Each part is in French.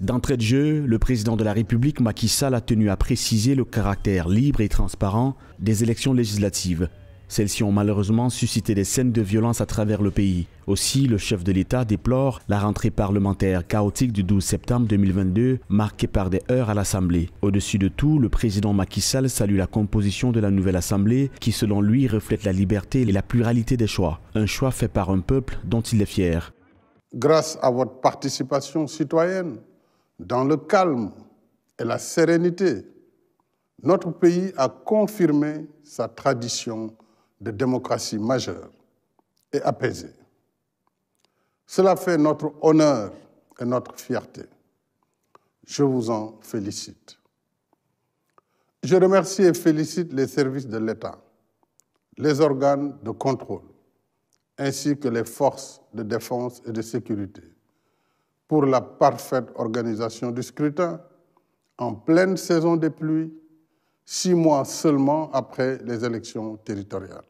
D'entrée de jeu, le président de la République Macky Sall a tenu à préciser le caractère libre et transparent des élections législatives. Celles-ci ont malheureusement suscité des scènes de violence à travers le pays. Aussi, le chef de l'État déplore la rentrée parlementaire chaotique du 12 septembre 2022, marquée par des heurts à l'Assemblée. Au-dessus de tout, le président Macky Sall salue la composition de la nouvelle Assemblée, qui selon lui reflète la liberté et la pluralité des choix. Un choix fait par un peuple dont il est fier. Grâce à votre participation citoyenne, dans le calme et la sérénité, notre pays a confirmé sa tradition de démocratie majeure et apaisée. Cela fait notre honneur et notre fierté. Je vous en félicite. Je remercie et félicite les services de l'État, les organes de contrôle, ainsi que les forces de défense et de sécurité pour la parfaite organisation du scrutin en pleine saison des pluies six mois seulement après les élections territoriales.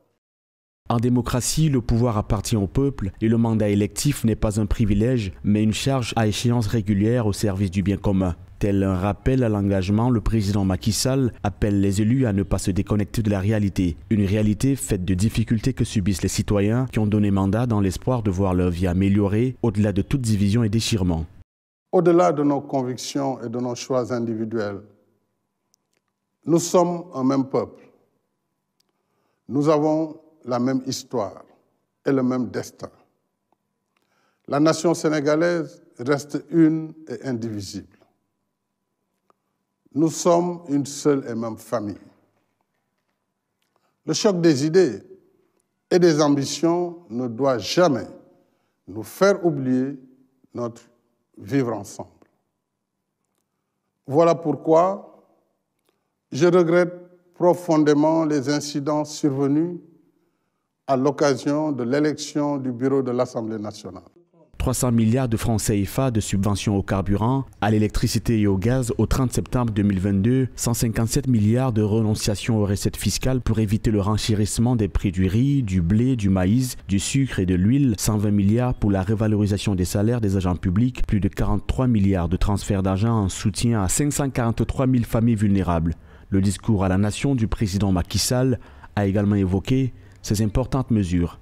En démocratie, le pouvoir appartient au peuple et le mandat électif n'est pas un privilège, mais une charge à échéance régulière au service du bien commun. Tel un rappel à l'engagement, le président Macky Sall appelle les élus à ne pas se déconnecter de la réalité. Une réalité faite de difficultés que subissent les citoyens qui ont donné mandat dans l'espoir de voir leur vie améliorée au-delà de toute division et déchirement. Au-delà de nos convictions et de nos choix individuels, nous sommes un même peuple. Nous avons la même histoire et le même destin. La nation sénégalaise reste une et indivisible. Nous sommes une seule et même famille. Le choc des idées et des ambitions ne doit jamais nous faire oublier notre vivre ensemble. Voilà pourquoi je regrette profondément les incidents survenus à l'occasion de l'élection du bureau de l'Assemblée nationale. 300 milliards de francs CFA de subventions au carburant, à l'électricité et au gaz au 30 septembre 2022, 157 milliards de renonciations aux recettes fiscales pour éviter le renchérissement des prix du riz, du blé, du maïs, du sucre et de l'huile, 120 milliards pour la révalorisation des salaires des agents publics, plus de 43 milliards de transferts d'argent en soutien à 543 000 familles vulnérables. Le discours à la nation du président Macky Sall a également évoqué ces importantes mesures.